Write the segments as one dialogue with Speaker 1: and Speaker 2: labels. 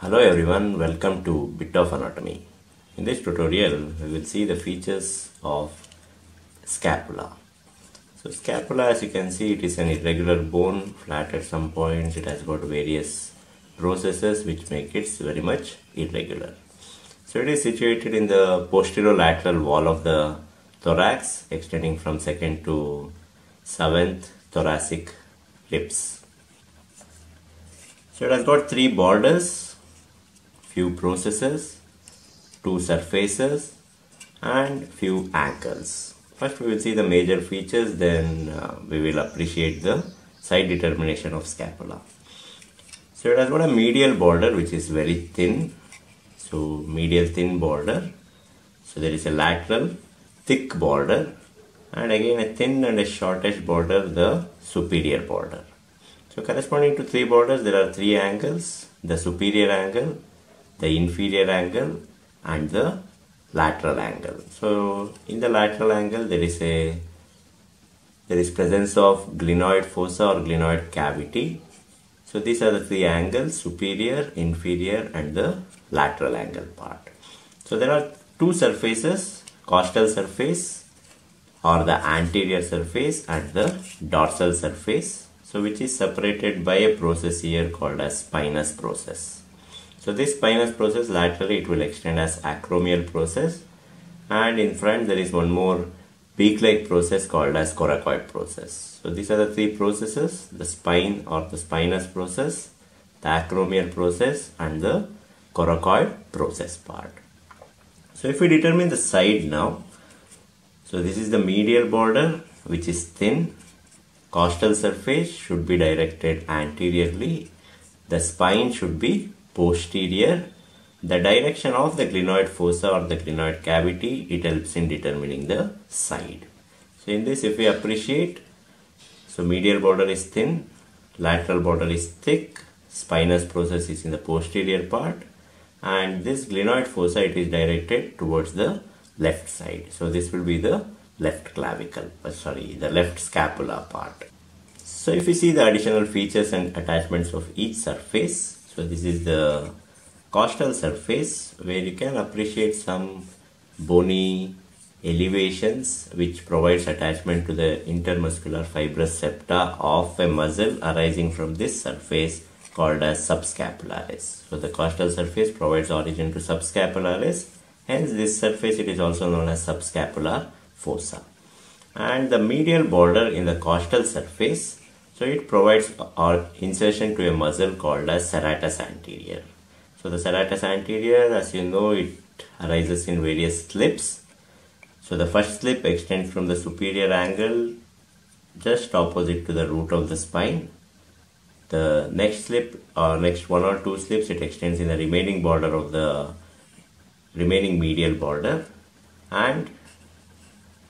Speaker 1: Hello everyone, welcome to Bit of Anatomy. In this tutorial, we will see the features of scapula. So scapula, as you can see, it is an irregular bone, flat at some points. It has got various processes which make it very much irregular. So it is situated in the posterolateral wall of the thorax, extending from second to seventh thoracic ribs. So it has got three borders, few processes, two surfaces and few angles. First we will see the major features then uh, we will appreciate the side determination of scapula. So it has got a medial border which is very thin. So medial thin border. So there is a lateral thick border and again a thin and a shortish border the superior border. So corresponding to three borders there are three angles the superior angle, the inferior angle and the lateral angle. So in the lateral angle there is a there is presence of glenoid fossa or glenoid cavity. So these are the three angles superior, inferior and the lateral angle part. So there are two surfaces costal surface or the anterior surface and the dorsal surface. So which is separated by a process here called as spinous process. So this spinous process laterally it will extend as acromial process and in front there is one more beak-like process called as coracoid process. So these are the three processes the spine or the spinous process, the acromial process and the coracoid process part. So if we determine the side now, so this is the medial border which is thin, costal surface should be directed anteriorly, the spine should be posterior. The direction of the glenoid fossa or the glenoid cavity, it helps in determining the side. So in this, if we appreciate, so medial border is thin, lateral border is thick, spinous process is in the posterior part, and this glenoid fossa, it is directed towards the left side. So this will be the left clavicle, uh, sorry, the left scapula part. So if you see the additional features and attachments of each surface, so this is the costal surface where you can appreciate some bony elevations which provides attachment to the intermuscular fibrous septa of a muscle arising from this surface called as subscapularis. So the costal surface provides origin to subscapularis hence this surface it is also known as subscapular fossa. And the medial border in the costal surface so it provides insertion to a muscle called as serratus anterior. So the serratus anterior, as you know, it arises in various slips. So the first slip extends from the superior angle just opposite to the root of the spine. The next slip or next one or two slips, it extends in the remaining border of the remaining medial border and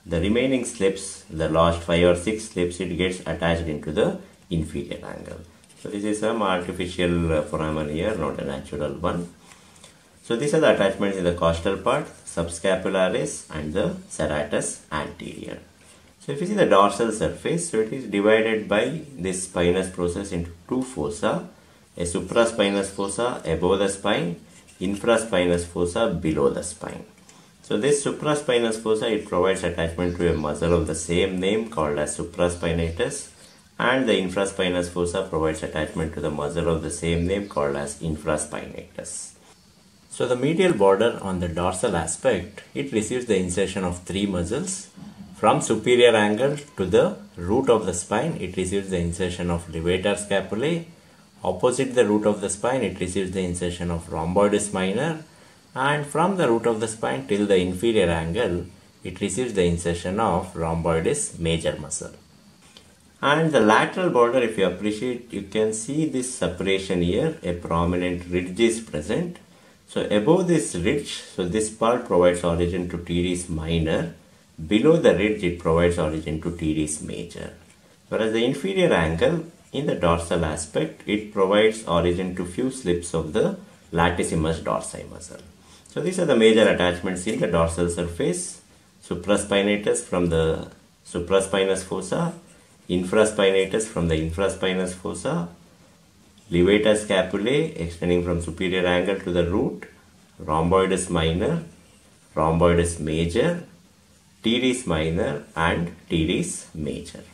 Speaker 1: the remaining slips, the last 5 or 6 slips, it gets attached into the inferior angle. So this is some artificial uh, foramen here, not a natural one. So these are the attachments in the costal part, subscapularis and the serratus anterior. So if you see the dorsal surface, so it is divided by this spinous process into two fossa, a supraspinous fossa above the spine, infraspinous fossa below the spine. So this supraspinous fossa, it provides attachment to a muscle of the same name called as supraspinatus and the infraspinous fossa provides attachment to the muscle of the same name called as infraspinatus. So the medial border on the dorsal aspect, it receives the insertion of three muscles. From superior angle to the root of the spine, it receives the insertion of levator scapulae. Opposite the root of the spine, it receives the insertion of rhomboides minor and from the root of the spine till the inferior angle it receives the insertion of rhomboides major muscle. And the lateral border if you appreciate you can see this separation here a prominent ridge is present. So above this ridge so this part provides origin to teres minor. Below the ridge it provides origin to teres major. Whereas the inferior angle in the dorsal aspect it provides origin to few slips of the latissimus dorsi muscle so these are the major attachments in the dorsal surface. Supraspinatus from the supraspinous fossa, infraspinatus from the infraspinous fossa, levator scapulae extending from superior angle to the root, rhomboides minor, rhomboides major, teres minor and teres major.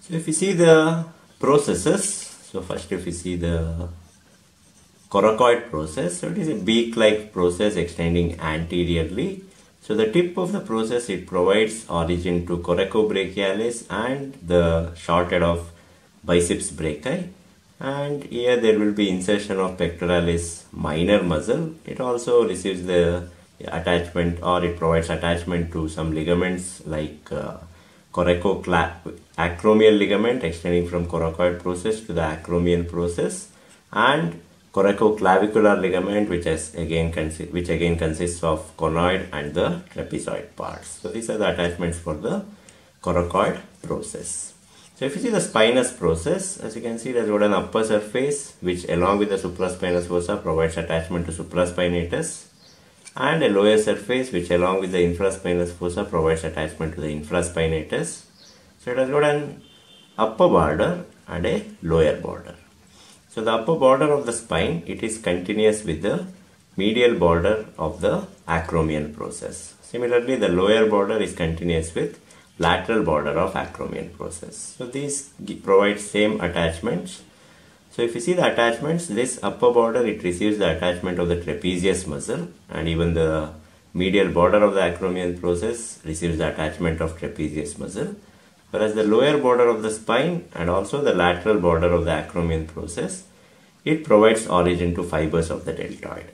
Speaker 1: So if you see the processes, so first if you see the coracoid process, so it is a beak-like process extending anteriorly. So the tip of the process, it provides origin to coracobrachialis and the short head of biceps brachii and here there will be insertion of pectoralis minor muscle. It also receives the attachment or it provides attachment to some ligaments like uh, ligament extending from coracoid process to the acromial process and coracoclavicular ligament which is again which again consists of conoid and the trapezoid parts. So these are the attachments for the coracoid process. So if you see the spinous process, as you can see, there's got an upper surface which along with the supraspinous fossa provides attachment to supraspinatus and a lower surface which along with the infraspinous fossa provides attachment to the infraspinatus. So it has got an upper border and a lower border. So the upper border of the spine, it is continuous with the medial border of the acromial process. Similarly, the lower border is continuous with lateral border of acromial process. So these provide same attachments. So if you see the attachments, this upper border it receives the attachment of the trapezius muscle and even the medial border of the acromial process receives the attachment of trapezius muscle. Whereas the lower border of the spine and also the lateral border of the acromial process, it provides origin to fibers of the deltoid.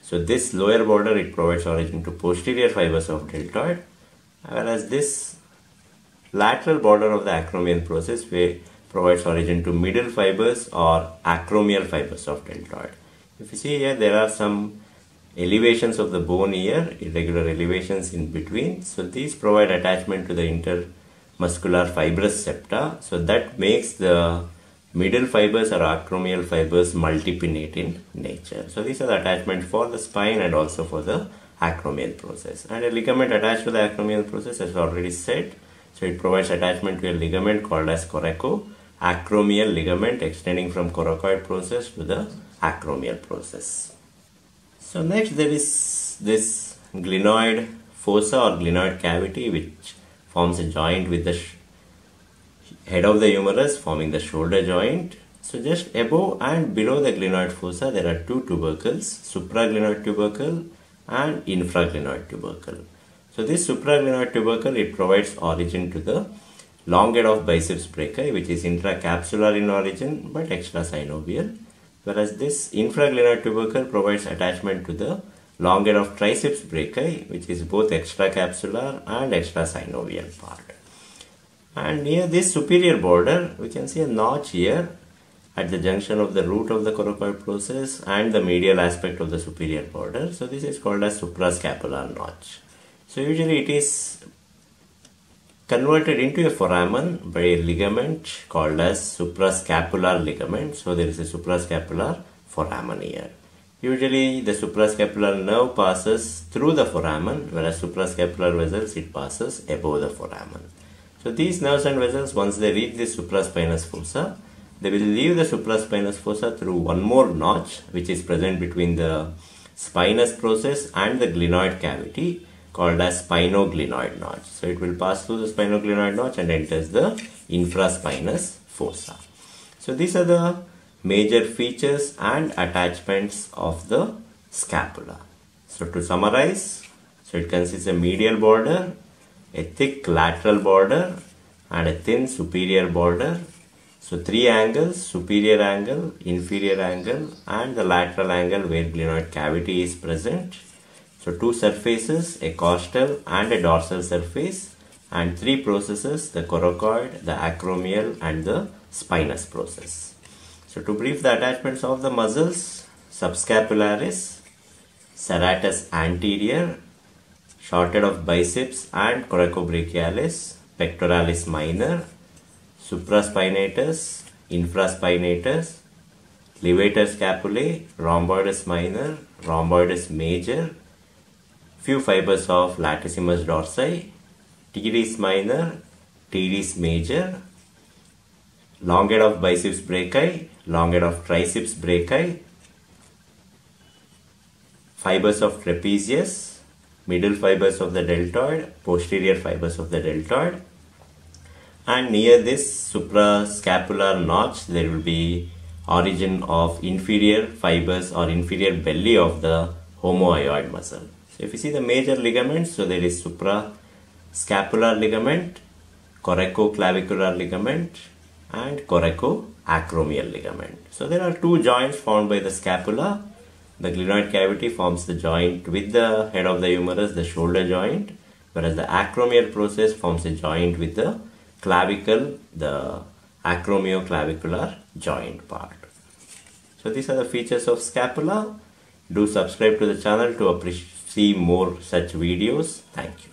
Speaker 1: So this lower border it provides origin to posterior fibers of deltoid whereas this lateral border of the acromial process where provides origin to middle fibers or acromial fibers of deltoid. If you see here, there are some elevations of the bone here, irregular elevations in between. So these provide attachment to the intermuscular fibrous septa. So that makes the middle fibers or acromial fibers multipinnate in nature. So these are the attachments for the spine and also for the acromial process. And a ligament attached to the acromial process as already said so it provides attachment to a ligament called as coracoacromial ligament extending from coracoid process to the acromial process. So next there is this glenoid fossa or glenoid cavity which forms a joint with the head of the humerus forming the shoulder joint. So just above and below the glenoid fossa there are two tubercles, supraglenoid tubercle and infraglenoid tubercle. So this supraglenoid tubercle, it provides origin to the long head of biceps brachii which is intracapsular in origin but extrasynovial whereas this infraglenoid tubercle provides attachment to the long head of triceps brachii which is both extracapsular and extrasynovial part. And near this superior border we can see a notch here at the junction of the root of the coracoid process and the medial aspect of the superior border. So this is called as suprascapular notch. So usually it is converted into a foramen by a ligament called as suprascapular ligament. So there is a suprascapular foramen here. Usually the suprascapular nerve passes through the foramen whereas suprascapular vessels it passes above the foramen. So these nerves and vessels once they reach the supraspinous fossa they will leave the supraspinous fossa through one more notch which is present between the spinous process and the glenoid cavity called as spinoglenoid notch. So it will pass through the spinoglenoid notch and enters the infraspinous fossa. So these are the major features and attachments of the scapula. So to summarize, so it consists a medial border, a thick lateral border and a thin superior border. So three angles, superior angle, inferior angle and the lateral angle where glenoid cavity is present so two surfaces, a costal and a dorsal surface and three processes, the coracoid, the acromial and the spinous process. So to brief the attachments of the muscles, subscapularis, serratus anterior, short head of biceps and coracobrachialis, pectoralis minor, supraspinatus, infraspinatus, levator scapulae, rhomboides minor, rhomboides major, few fibers of latissimus dorsi, teres minor, teres major, long head of biceps brachii, long head of triceps brachii, fibers of trapezius, middle fibers of the deltoid, posterior fibers of the deltoid, and near this suprascapular notch there will be origin of inferior fibers or inferior belly of the omohyoid muscle. So if you see the major ligaments, so there is suprascapular ligament, coracoclavicular ligament and coracoacromial ligament. So there are two joints formed by the scapula. The glenoid cavity forms the joint with the head of the humerus, the shoulder joint, whereas the acromial process forms a joint with the clavicle, the acromioclavicular joint part. So these are the features of scapula. Do subscribe to the channel to see more such videos. Thank you.